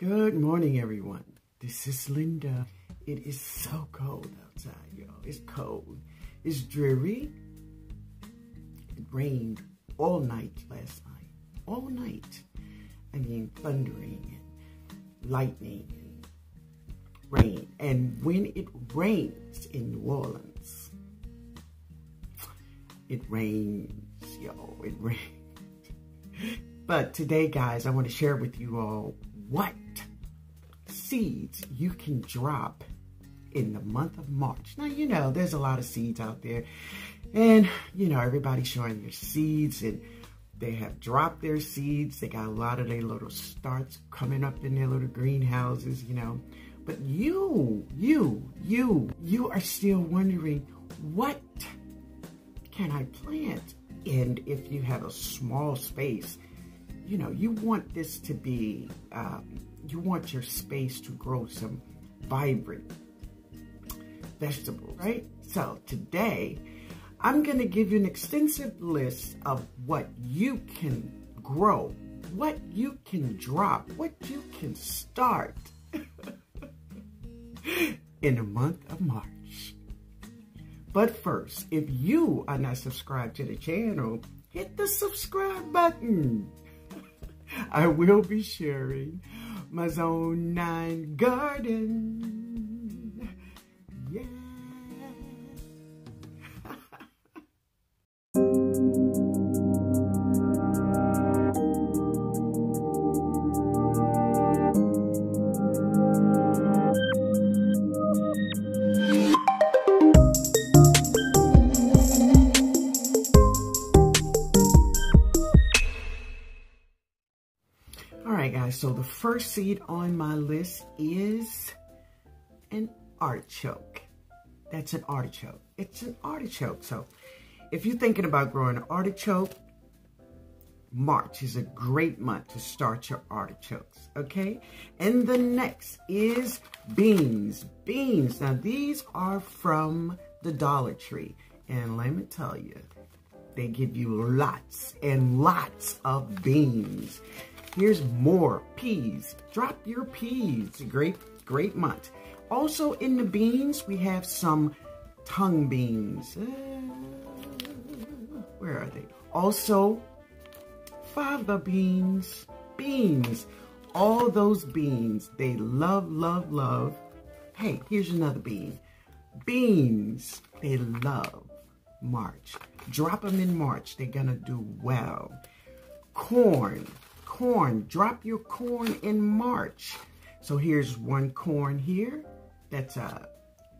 Good morning, everyone. This is Linda. It is so cold outside, y'all. It's cold. It's dreary. It rained all night last night. All night. I mean, thundering and lightning and rain. And when it rains in New Orleans, it rains, yo. It rains. But today, guys, I want to share with you all what seeds you can drop in the month of March. Now, you know, there's a lot of seeds out there. And, you know, everybody's showing their seeds and they have dropped their seeds. They got a lot of their little starts coming up in their little greenhouses, you know. But you, you, you, you are still wondering, what can I plant? And if you have a small space, you know, you want this to be, um, you want your space to grow some vibrant vegetables, right? So today, I'm going to give you an extensive list of what you can grow, what you can drop, what you can start in the month of March. But first, if you are not subscribed to the channel, hit the subscribe button. I will be sharing my Zone 9 garden. So the first seed on my list is an artichoke. That's an artichoke. It's an artichoke. So if you're thinking about growing an artichoke, March is a great month to start your artichokes, okay? And the next is beans. Beans. Now, these are from the Dollar Tree. And let me tell you, they give you lots and lots of beans. Here's more peas. Drop your peas. Great, great month. Also in the beans, we have some tongue beans. Uh, where are they? Also, fava beans. Beans. All those beans. They love, love, love. Hey, here's another bean. Beans. They love March. Drop them in March. They're going to do well. Corn corn. Drop your corn in March. So here's one corn here. That's a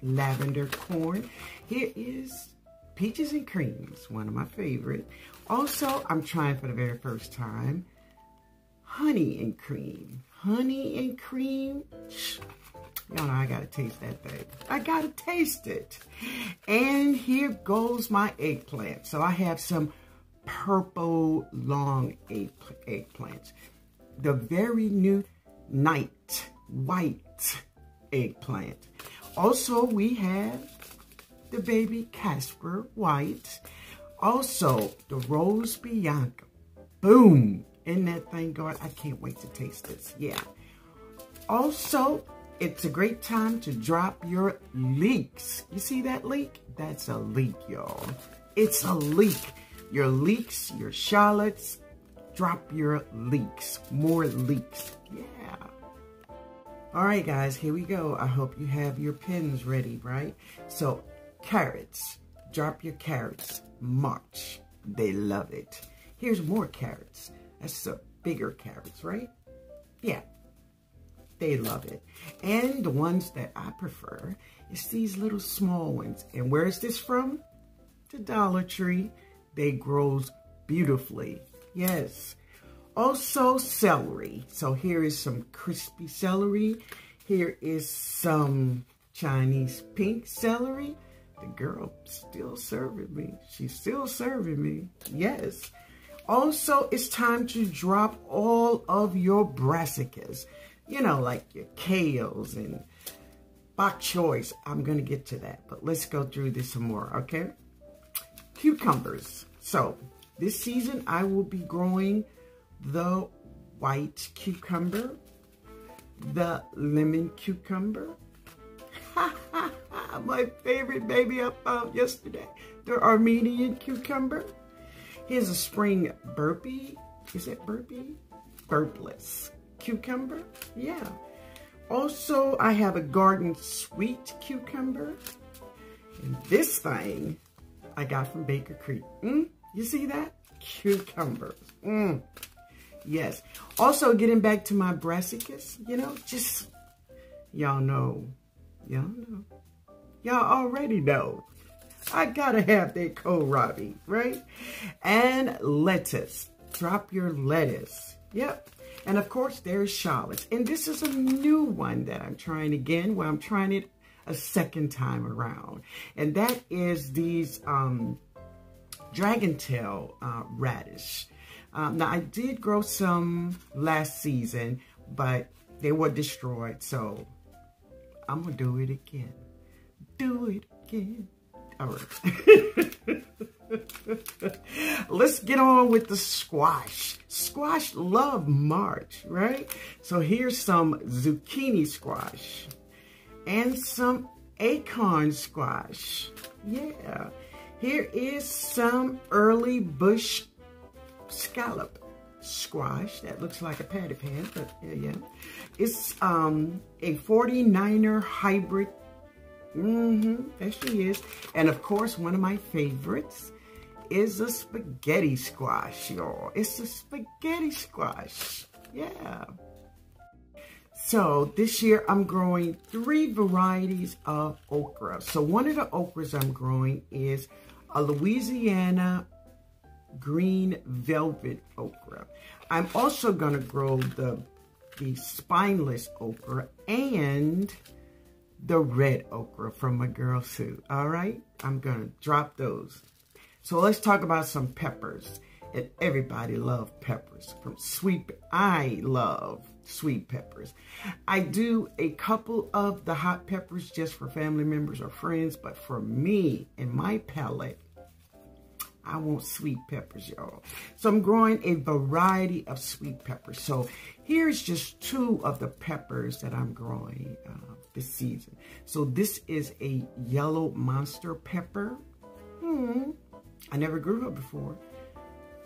lavender corn. Here is peaches and creams, one of my favorite. Also, I'm trying for the very first time, honey and cream. Honey and cream. Y'all know I gotta taste that thing. I gotta taste it. And here goes my eggplant. So I have some purple long egg, eggplants. The very new night white eggplant. Also, we have the baby Casper white. Also, the Rose Bianca. Boom! In that thing, God, I can't wait to taste this. Yeah. Also, it's a great time to drop your leeks. You see that leek? That's a leek, y'all. It's a leek your leeks, your shallots. Drop your leeks. More leeks. Yeah. All right, guys, here we go. I hope you have your pens ready, right? So, carrots. Drop your carrots. March. They love it. Here's more carrots. That's the bigger carrots, right? Yeah. They love it. And the ones that I prefer is these little small ones. And where is this from? The Dollar Tree they grows beautifully. Yes. Also celery. So here is some crispy celery. Here is some Chinese pink celery. The girl still serving me. She's still serving me. Yes. Also, it's time to drop all of your brassicas. You know, like your kales and bok choys. I'm going to get to that, but let's go through this some more, okay? Cucumbers. So this season I will be growing the white cucumber. the lemon cucumber. My favorite baby I found yesterday, the Armenian cucumber. Here's a spring burpee. Is it burpee? Burpless cucumber. Yeah. Also, I have a garden sweet cucumber. And this thing I got from Baker Creek. Mm, you see that? Cucumbers. Mm. Yes. Also, getting back to my brassicas, you know, just, y'all know. Y'all know. Y'all already know. I gotta have that kohlrabi, right? And lettuce. Drop your lettuce. Yep. And of course, there's shallots. And this is a new one that I'm trying again, where I'm trying it a second time around. And that is these um, dragon tail uh, radish. Um, now, I did grow some last season, but they were destroyed. So I'm going to do it again. Do it again. All right. Let's get on with the squash. Squash love March, right? So here's some zucchini squash and some acorn squash. Yeah. Here is some early bush scallop squash. That looks like a patty pan, but yeah, yeah. It's um, a 49er hybrid. Mm-hmm, there she is. And of course, one of my favorites is a spaghetti squash, y'all. It's a spaghetti squash. Yeah. So this year I'm growing three varieties of okra. So one of the okras I'm growing is a Louisiana green velvet okra. I'm also going to grow the, the spineless okra and the red okra from my girl Sue. All right? I'm going to drop those. So let's talk about some peppers. And everybody loves peppers. From sweet, I love sweet peppers. I do a couple of the hot peppers just for family members or friends. But for me and my palate, I want sweet peppers, y'all. So I'm growing a variety of sweet peppers. So here's just two of the peppers that I'm growing uh, this season. So this is a yellow monster pepper. Hmm. I never grew up before.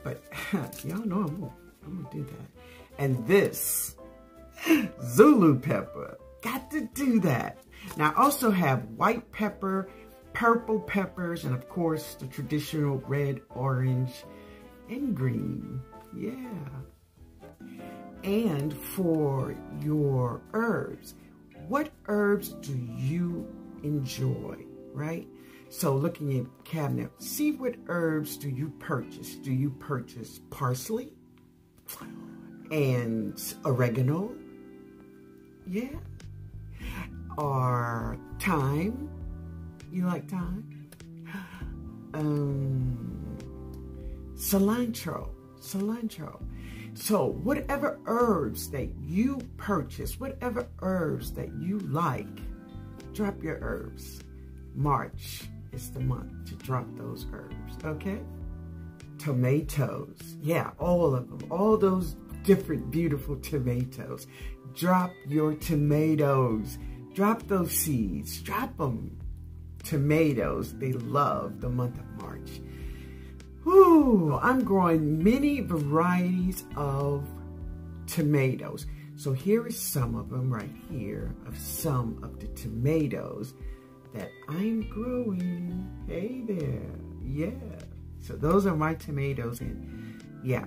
But y'all know I'm gonna, I'm gonna do that. And this Zulu pepper. Got to do that. Now I also have white pepper purple peppers, and of course the traditional red, orange, and green. Yeah. And for your herbs, what herbs do you enjoy, right? So looking at cabinet, see what herbs do you purchase? Do you purchase parsley and oregano? Yeah. Or thyme you like thyme? Um, cilantro, cilantro. So whatever herbs that you purchase, whatever herbs that you like, drop your herbs. March is the month to drop those herbs, okay? Tomatoes, yeah, all of them, all those different beautiful tomatoes. Drop your tomatoes. Drop those seeds. Drop them tomatoes. They love the month of March. Whew, I'm growing many varieties of tomatoes. So here is some of them right here of some of the tomatoes that I'm growing. Hey there, yeah. So those are my tomatoes and yeah,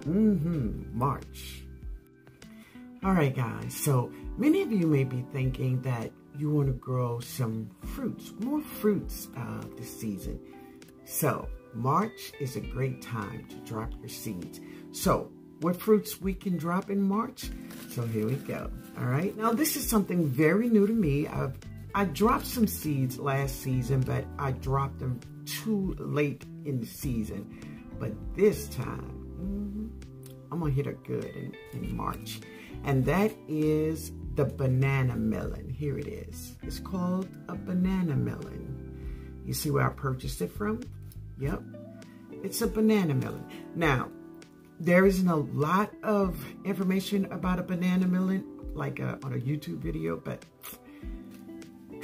mm-hmm, March. All right, guys, so many of you may be thinking that you want to grow some fruits, more fruits uh, this season. So March is a great time to drop your seeds. So what fruits we can drop in March? So here we go. All right. Now this is something very new to me. I've I dropped some seeds last season, but I dropped them too late in the season. But this time, mm -hmm, I'm going to hit it good in, in March. And that is the banana melon. Here it is. It's called a banana melon. You see where I purchased it from? Yep. It's a banana melon. Now, there isn't a lot of information about a banana melon. like a, on a YouTube video, but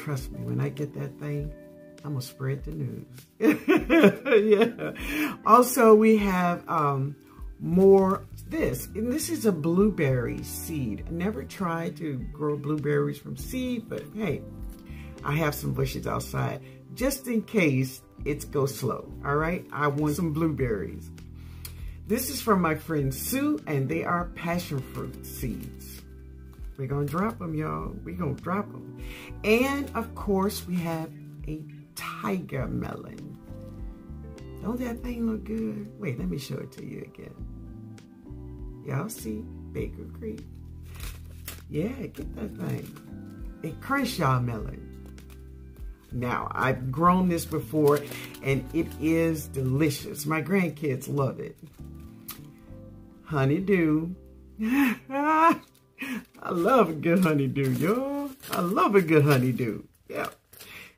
trust me, when I get that thing, I'm gonna spread the news. yeah. Also, we have um, more this, and this is a blueberry seed. I never tried to grow blueberries from seed, but hey, I have some bushes outside just in case it goes slow. All right, I want some blueberries. This is from my friend Sue, and they are passion fruit seeds. We're gonna drop them, y'all. We're gonna drop them. And of course, we have a tiger melon. Don't that thing look good? Wait, let me show it to you again. Y'all see Baker Creek? Yeah, get that thing. A Crenshaw melon. Now, I've grown this before, and it is delicious. My grandkids love it honeydew. I love a good honeydew, y'all. I love a good honeydew. Yeah.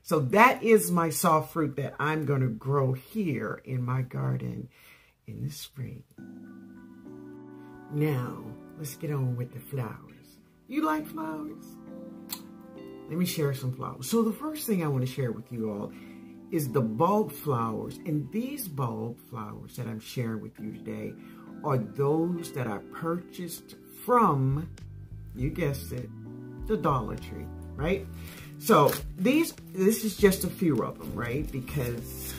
So that is my soft fruit that I'm going to grow here in my garden in the spring. Now, let's get on with the flowers. You like flowers? Let me share some flowers. So the first thing I want to share with you all is the bulb flowers. And these bulb flowers that I'm sharing with you today are those that I purchased from, you guessed it, the Dollar Tree, right? So these, this is just a few of them, right? Because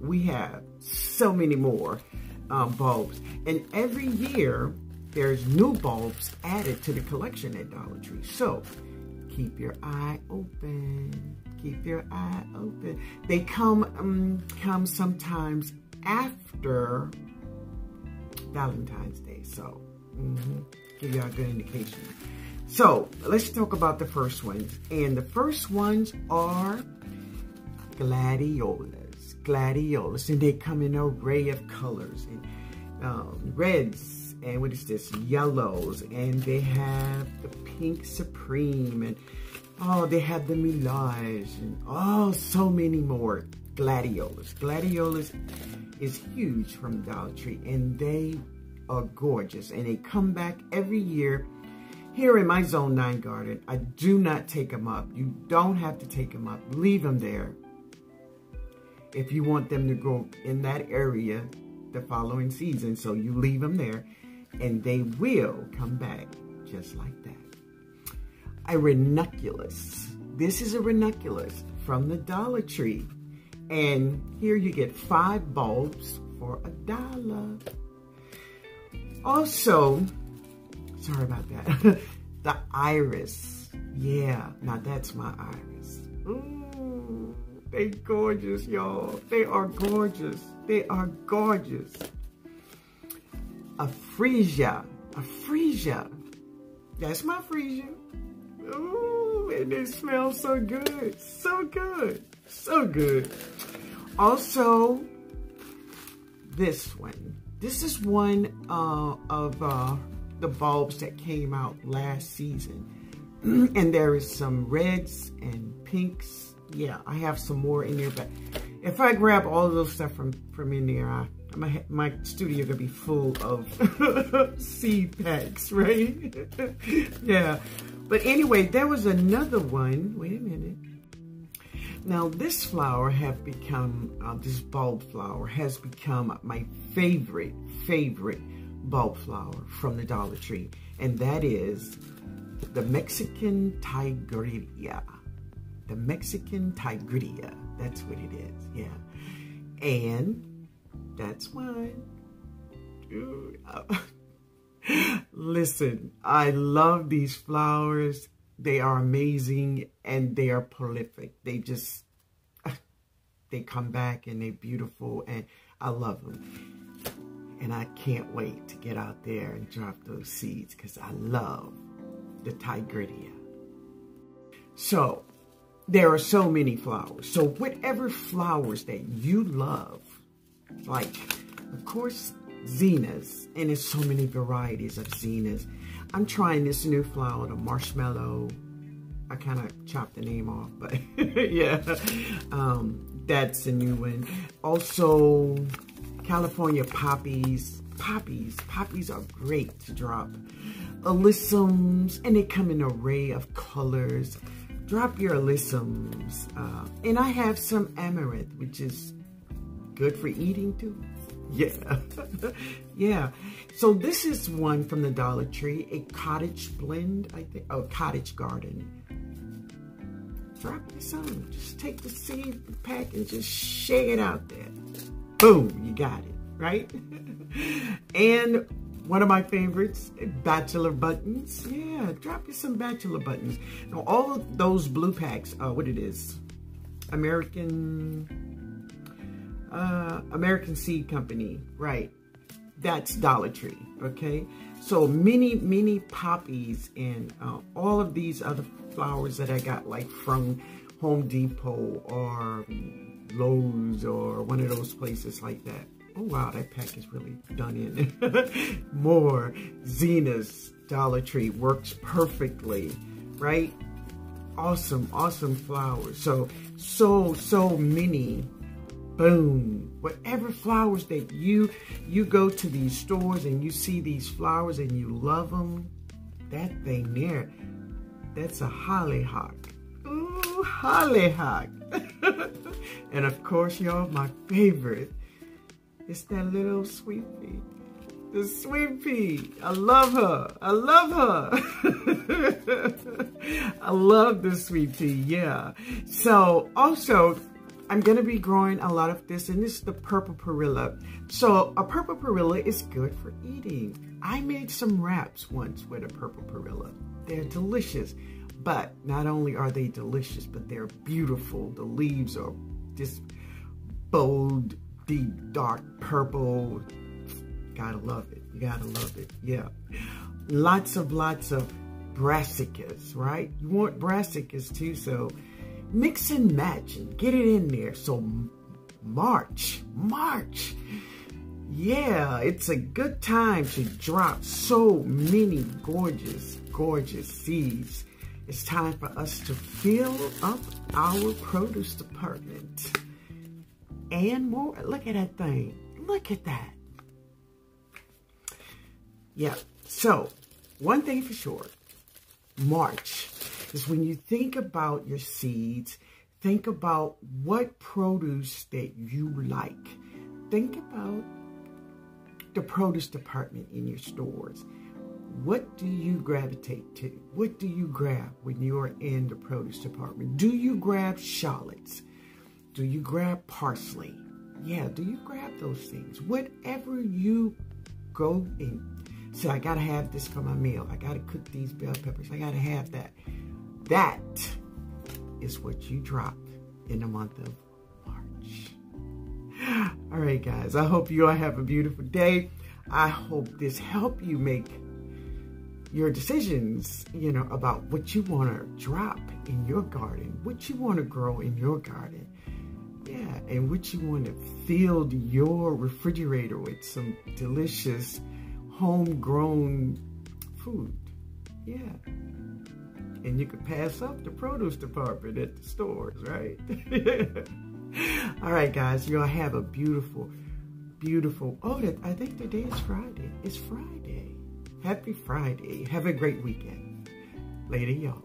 we have so many more um, bulbs. And every year, there's new bulbs added to the collection at Dollar Tree. So keep your eye open. Keep your eye open. They come, um, come sometimes after Valentine's Day. So, mm -hmm, give y'all a good indication. So, let's talk about the first ones. And the first ones are gladiolas. Gladiolas. And they come in an array of colors. And um, reds. And what is this? Yellows. And they have the pink supreme. And oh, they have the millage. And oh, so many more gladiolas. Gladiolas is huge from Dollar Tree and they are gorgeous and they come back every year. Here in my zone 9 garden I do not take them up. You don't have to take them up. Leave them there. If you want them to grow in that area the following season so you leave them there and they will come back just like that. A ranunculus. This is a ranunculus from the Dollar Tree and here you get five bulbs for a dollar. Also, sorry about that, the iris. Yeah, now that's my iris. Ooh, they gorgeous, y'all. They are gorgeous. They are gorgeous. A freesia, a freesia. That's my freesia. Ooh, and it smells so good, so good. So good. Also, this one. This is one uh, of uh, the bulbs that came out last season. and there is some reds and pinks. Yeah, I have some more in there, but if I grab all of those stuff from, from in there, I, my, my studio gonna be full of seed packs, right? yeah. But anyway, there was another one. Wait a minute. Now this flower have become, uh, this bulb flower has become my favorite, favorite bulb flower from the Dollar Tree. And that is the Mexican Tigridia. The Mexican Tigridia. That's what it is, yeah. And that's mine. Listen, I love these flowers. They are amazing and they are prolific. They just, they come back and they're beautiful and I love them. And I can't wait to get out there and drop those seeds because I love the Tigridia. So, there are so many flowers. So, whatever flowers that you love, like, of course, zinnias, and there's so many varieties of zinnias. I'm trying this new flower, the marshmallow. I kind of chopped the name off, but yeah, um, that's a new one. Also, California poppies. Poppies. Poppies are great to drop. alyssums, and they come in an array of colors. Drop your alyssums. Uh, and I have some amaranth, which is good for eating too. Yeah, yeah. So this is one from the Dollar Tree, a cottage blend, I think, oh, cottage garden. Drop your some. Just take the seed pack and just shake it out there. Boom, you got it, right? and one of my favorites, bachelor buttons. Yeah, drop you some bachelor buttons. Now, all of those blue packs, uh, what it is, American, uh, American Seed Company, right? That's Dollar Tree, okay? So many, many poppies and uh, all of these other flowers that I got like from Home Depot or Lowe's or one of those places like that. Oh, wow, that pack is really done in. More zinnias Dollar Tree works perfectly, right? Awesome, awesome flowers. So, so, so many. Boom. Whatever flowers that you, you go to these stores and you see these flowers and you love them, that thing there, that's a hollyhock. Ooh, hollyhock. and of course, y'all, my favorite it's that little sweet pea. The sweet pea. I love her. I love her. I love the sweet pea. Yeah. So also, I'm going to be growing a lot of this, and this is the purple perilla. So a purple perilla is good for eating. I made some wraps once with a purple perilla. They're delicious. But not only are they delicious, but they're beautiful. The leaves are just bold, deep, dark purple. Gotta love it. You gotta love it. Yeah. Lots of, lots of brassicas, right? You want brassicas too, so mix and match and get it in there. So March, March. Yeah, it's a good time to drop so many gorgeous, gorgeous seeds. It's time for us to fill up our produce department and more. Look at that thing. Look at that. Yeah. So, one thing for sure, March is when you think about your seeds, think about what produce that you like. Think about the produce department in your stores. What do you gravitate to? What do you grab when you are in the produce department? Do you grab shallots? Do you grab parsley? Yeah, do you grab those things? Whatever you go and say, I gotta have this for my meal. I gotta cook these bell peppers. I gotta have that. That is what you drop in the month of March. All right, guys, I hope you all have a beautiful day. I hope this helped you make your decisions, you know, about what you want to drop in your garden, what you want to grow in your garden. Yeah, and what you want to fill your refrigerator with some delicious homegrown food. Yeah. And you could pass up the produce department at the stores, right? All right, guys, y'all have a beautiful, beautiful, oh, I think today is Friday. It's Friday. Happy Friday. Have a great weekend. Later, y'all.